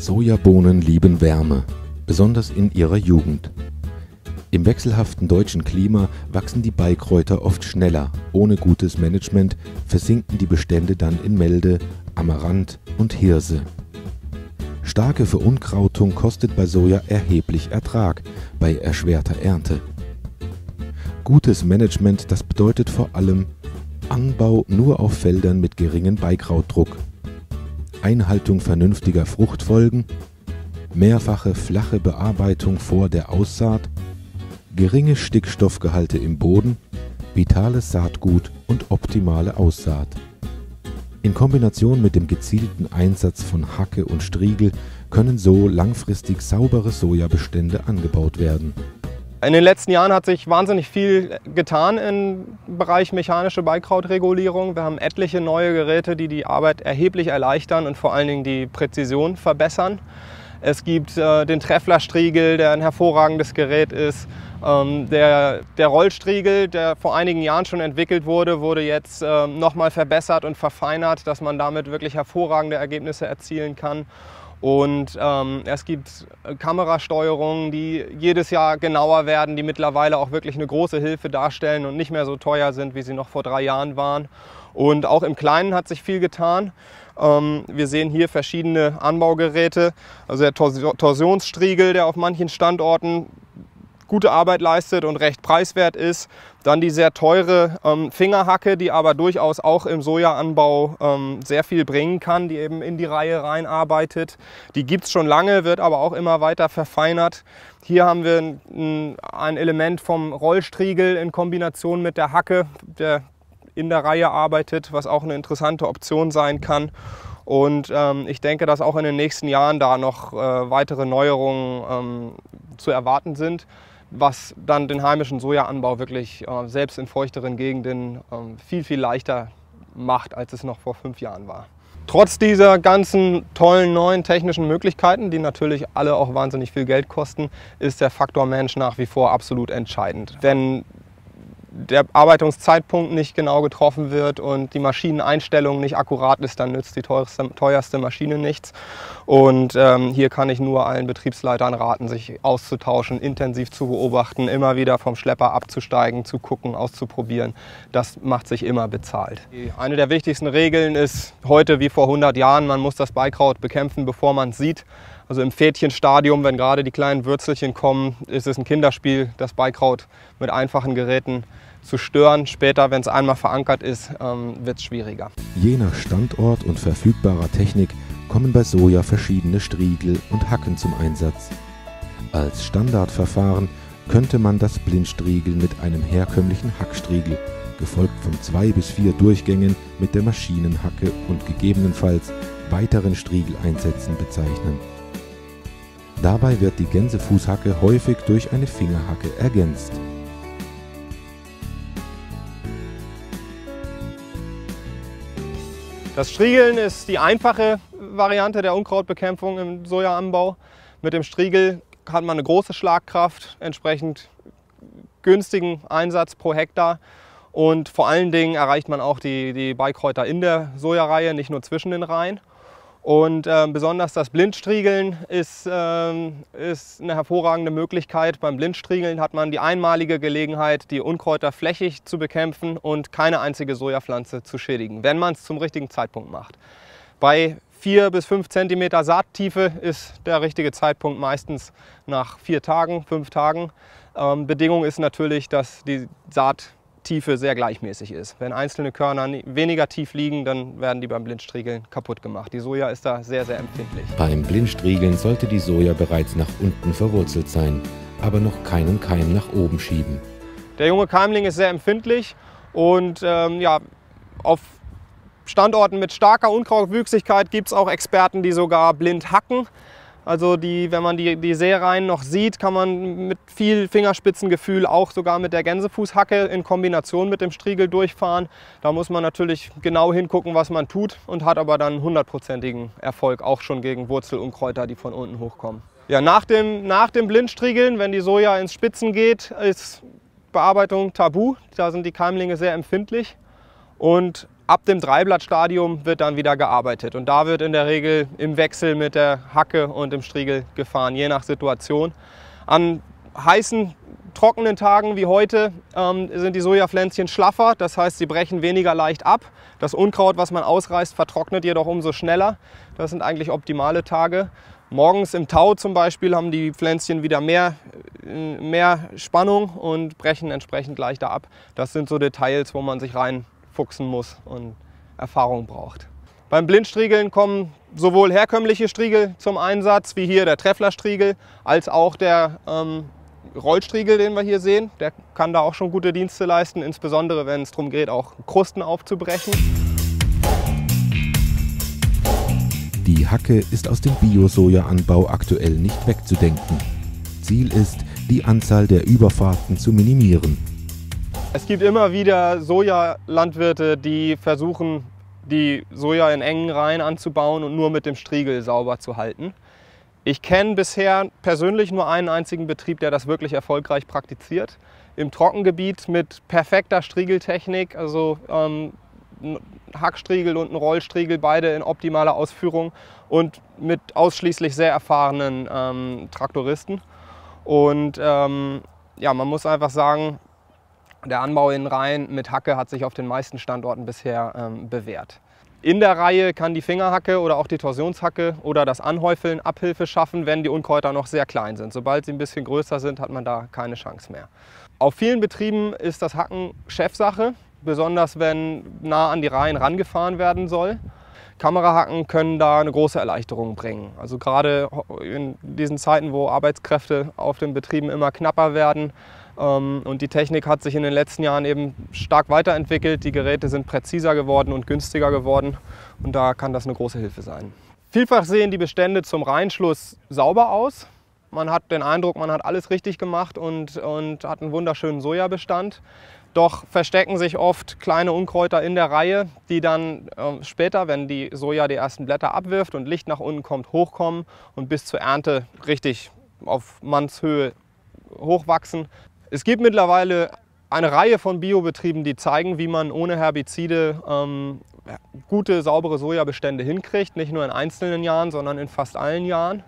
Sojabohnen lieben Wärme, besonders in ihrer Jugend. Im wechselhaften deutschen Klima wachsen die Beikräuter oft schneller. Ohne gutes Management versinken die Bestände dann in Melde, Amaranth und Hirse. Starke Verunkrautung kostet bei Soja erheblich Ertrag bei erschwerter Ernte. Gutes Management, das bedeutet vor allem Anbau nur auf Feldern mit geringem Beikrautdruck, Einhaltung vernünftiger Fruchtfolgen, mehrfache flache Bearbeitung vor der Aussaat, geringe Stickstoffgehalte im Boden, vitales Saatgut und optimale Aussaat. In Kombination mit dem gezielten Einsatz von Hacke und Striegel können so langfristig saubere Sojabestände angebaut werden. In den letzten Jahren hat sich wahnsinnig viel getan im Bereich mechanische Beikrautregulierung. Wir haben etliche neue Geräte, die die Arbeit erheblich erleichtern und vor allen Dingen die Präzision verbessern. Es gibt äh, den Trefflerstriegel, der ein hervorragendes Gerät ist. Ähm, der, der, Rollstriegel, der vor einigen Jahren schon entwickelt wurde, wurde jetzt äh, nochmal verbessert und verfeinert, dass man damit wirklich hervorragende Ergebnisse erzielen kann. Und ähm, es gibt Kamerasteuerungen, die jedes Jahr genauer werden, die mittlerweile auch wirklich eine große Hilfe darstellen und nicht mehr so teuer sind, wie sie noch vor drei Jahren waren. Und auch im Kleinen hat sich viel getan. Ähm, wir sehen hier verschiedene Anbaugeräte, also der Torsionsstriegel, der auf manchen Standorten gute Arbeit leistet und recht preiswert ist. Dann die sehr teure ähm, Fingerhacke, die aber durchaus auch im Sojaanbau ähm, sehr viel bringen kann, die eben in die Reihe reinarbeitet. Die gibt es schon lange, wird aber auch immer weiter verfeinert. Hier haben wir ein, ein Element vom Rollstriegel in Kombination mit der Hacke, der in der Reihe arbeitet, was auch eine interessante Option sein kann. Und ähm, ich denke, dass auch in den nächsten Jahren da noch äh, weitere Neuerungen ähm, zu erwarten sind was dann den heimischen Sojaanbau wirklich äh, selbst in feuchteren Gegenden äh, viel, viel leichter macht, als es noch vor fünf Jahren war. Trotz dieser ganzen tollen neuen technischen Möglichkeiten, die natürlich alle auch wahnsinnig viel Geld kosten, ist der Faktor Mensch nach wie vor absolut entscheidend. Wenn der Arbeitungszeitpunkt nicht genau getroffen wird und die Maschineneinstellung nicht akkurat ist, dann nützt die teuerste, teuerste Maschine nichts. Und ähm, hier kann ich nur allen Betriebsleitern raten, sich auszutauschen, intensiv zu beobachten, immer wieder vom Schlepper abzusteigen, zu gucken, auszuprobieren. Das macht sich immer bezahlt. Eine der wichtigsten Regeln ist heute wie vor 100 Jahren, man muss das Beikraut bekämpfen, bevor man es sieht. Also im Fädchenstadium, wenn gerade die kleinen Würzelchen kommen, ist es ein Kinderspiel, das Beikraut mit einfachen Geräten zu stören. Später, wenn es einmal verankert ist, ähm, wird es schwieriger. Je nach Standort und verfügbarer Technik kommen bei Soja verschiedene Striegel und Hacken zum Einsatz. Als Standardverfahren könnte man das Blindstriegel mit einem herkömmlichen Hackstriegel, gefolgt von zwei bis vier Durchgängen mit der Maschinenhacke und gegebenenfalls weiteren Striegeleinsätzen bezeichnen. Dabei wird die Gänsefußhacke häufig durch eine Fingerhacke ergänzt. Das Striegeln ist die einfache Variante der Unkrautbekämpfung im Sojaanbau. Mit dem Striegel hat man eine große Schlagkraft, entsprechend günstigen Einsatz pro Hektar und vor allen Dingen erreicht man auch die, die Beikräuter in der Sojareihe, nicht nur zwischen den Reihen. Und äh, besonders das Blindstriegeln ist, äh, ist eine hervorragende Möglichkeit. Beim Blindstriegeln hat man die einmalige Gelegenheit, die Unkräuter flächig zu bekämpfen und keine einzige Sojapflanze zu schädigen, wenn man es zum richtigen Zeitpunkt macht. Bei 4 bis 5 cm Saattiefe ist der richtige Zeitpunkt meistens nach vier Tagen, fünf Tagen. Ähm, Bedingung ist natürlich, dass die Saat Tiefe sehr gleichmäßig ist. Wenn einzelne Körner weniger tief liegen, dann werden die beim Blindstriegeln kaputt gemacht. Die Soja ist da sehr, sehr empfindlich. Beim Blindstriegeln sollte die Soja bereits nach unten verwurzelt sein, aber noch keinen Keim nach oben schieben. Der junge Keimling ist sehr empfindlich und ähm, ja, auf Standorten mit starker Unkrautwüchsigkeit gibt es auch Experten, die sogar blind hacken. Also die, wenn man die, die Seereihen noch sieht, kann man mit viel Fingerspitzengefühl auch sogar mit der Gänsefußhacke in Kombination mit dem Striegel durchfahren. Da muss man natürlich genau hingucken, was man tut und hat aber dann hundertprozentigen Erfolg auch schon gegen Wurzelunkräuter, die von unten hochkommen. Ja, nach, dem, nach dem Blindstriegeln, wenn die Soja ins Spitzen geht, ist Bearbeitung tabu. Da sind die Keimlinge sehr empfindlich. Und Ab dem Dreiblattstadium wird dann wieder gearbeitet und da wird in der Regel im Wechsel mit der Hacke und dem Striegel gefahren, je nach Situation. An heißen, trockenen Tagen wie heute ähm, sind die Sojapflänzchen schlaffer, das heißt, sie brechen weniger leicht ab. Das Unkraut, was man ausreißt, vertrocknet jedoch umso schneller. Das sind eigentlich optimale Tage. Morgens im Tau zum Beispiel haben die Pflänzchen wieder mehr, äh, mehr Spannung und brechen entsprechend leichter ab. Das sind so Details, wo man sich reinfuchsen muss und Erfahrung braucht. Beim Blindstriegeln kommen sowohl herkömmliche Striegel zum Einsatz, wie hier der Trefflerstriegel, als auch der ähm, Rollstriegel, den wir hier sehen. Der kann da auch schon gute Dienste leisten, insbesondere wenn es darum geht, auch Krusten aufzubrechen. Die Hacke ist aus dem Bio-Soja-Anbau aktuell nicht wegzudenken. Ziel ist, die Anzahl der Überfahrten zu minimieren. Es gibt immer wieder Sojalandwirte, die versuchen, die Soja in engen Reihen anzubauen und nur mit dem Striegel sauber zu halten. Ich kenne bisher persönlich nur einen einzigen Betrieb, der das wirklich erfolgreich praktiziert. Im Trockengebiet mit perfekter Striegeltechnik, also ähm, ein Hackstriegel und ein Rollstriegel, beide in optimaler Ausführung und mit ausschließlich sehr erfahrenen ähm, Traktoristen. Und ähm, ja, man muss einfach sagen, der Anbau in Reihen mit Hacke hat sich auf den meisten Standorten bisher ähm, bewährt. In der Reihe kann die Fingerhacke oder auch die Torsionshacke oder das Anhäufeln Abhilfe schaffen, wenn die Unkräuter noch sehr klein sind. Sobald sie ein bisschen größer sind, hat man da keine Chance mehr. Auf vielen Betrieben ist das Hacken Chefsache, besonders wenn nah an die Reihen rangefahren werden soll. Kamerahacken können da eine große Erleichterung bringen. Also gerade in diesen Zeiten, wo Arbeitskräfte auf den Betrieben immer knapper werden, und die Technik hat sich in den letzten Jahren eben stark weiterentwickelt. Die Geräte sind präziser geworden und günstiger geworden und da kann das eine große Hilfe sein. Vielfach sehen die Bestände zum Reinschluss sauber aus. Man hat den Eindruck, man hat alles richtig gemacht und, und hat einen wunderschönen Sojabestand. Doch verstecken sich oft kleine Unkräuter in der Reihe, die dann äh, später, wenn die Soja die ersten Blätter abwirft und Licht nach unten kommt, hochkommen und bis zur Ernte richtig auf Mannshöhe hochwachsen. Es gibt mittlerweile eine Reihe von Biobetrieben, die zeigen, wie man ohne Herbizide ähm, gute, saubere Sojabestände hinkriegt. Nicht nur in einzelnen Jahren, sondern in fast allen Jahren.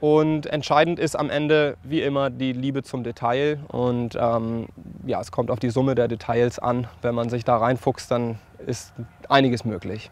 Und entscheidend ist am Ende wie immer die Liebe zum Detail. Und ähm, ja, es kommt auf die Summe der Details an. Wenn man sich da reinfuchst, dann ist einiges möglich.